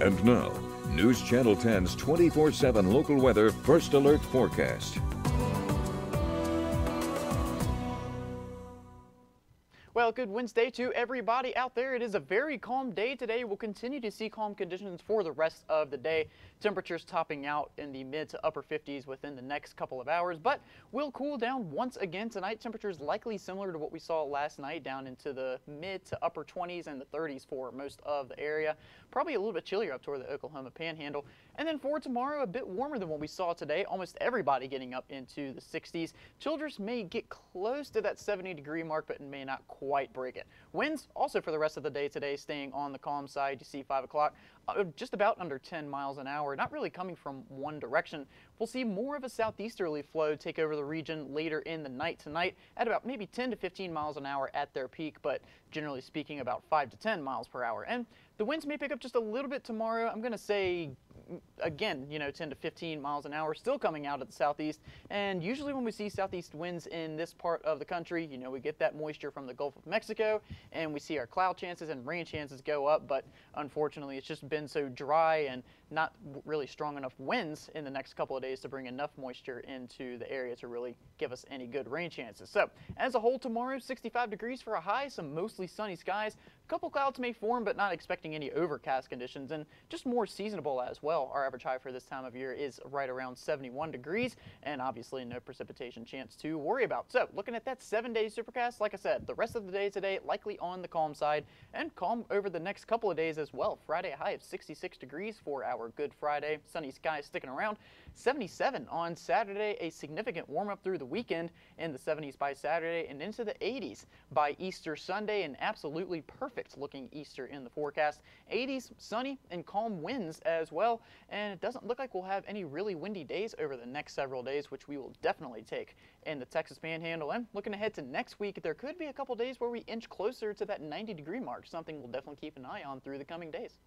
And now, News Channel 10's 24 7 local weather first alert forecast. Well, good Wednesday to everybody out there. It is a very calm day today. We'll continue to see calm conditions for the rest of the day. Temperatures topping out in the mid to upper 50s within the next couple of hours, but will cool down once again tonight. Temperatures likely similar to what we saw last night, down into the mid to upper 20s and the 30s for most of the area. Probably a little bit chillier up toward the Oklahoma Panhandle. And then for tomorrow, a bit warmer than what we saw today. Almost everybody getting up into the 60s. Childress may get close to that 70 degree mark, but may not quite break it. Winds also for the rest of the day today staying on the calm side. You see 5 o'clock, uh, just about under 10 miles an hour, not really coming from one direction. We'll see more of a southeasterly flow take over the region later in the night tonight at about maybe 10 to 15 miles an hour at their peak, but generally speaking about 5 to 10 miles per hour. And the winds may pick up just a little bit tomorrow. I'm going to say again, you know, 10 to 15 miles an hour, still coming out of the southeast. And usually when we see southeast winds in this part of the country, you know, we get that moisture from the Gulf of Mexico and we see our cloud chances and rain chances go up. But unfortunately, it's just been so dry and not really strong enough winds in the next couple of days to bring enough moisture into the area to really give us any good rain chances. So as a whole tomorrow, 65 degrees for a high, some mostly sunny skies. A couple clouds may form, but not expecting any overcast conditions and just more seasonable as well. Our average high for this time of year is right around 71 degrees and obviously no precipitation chance to worry about. So looking at that seven day supercast, like I said, the rest of the day today likely on the calm side and calm over the next couple of days as well. Friday high of 66 degrees for our Good Friday. Sunny skies sticking around. 77 on Saturday, a significant warm up through the weekend in the 70s by Saturday and into the 80s by Easter Sunday. An absolutely perfect looking Easter in the forecast. 80s, sunny and calm winds as well. And it doesn't look like we'll have any really windy days over the next several days, which we will definitely take in the Texas Panhandle. And looking ahead to next week, there could be a couple days where we inch closer to that 90 degree mark, something we'll definitely keep an eye on through the coming days.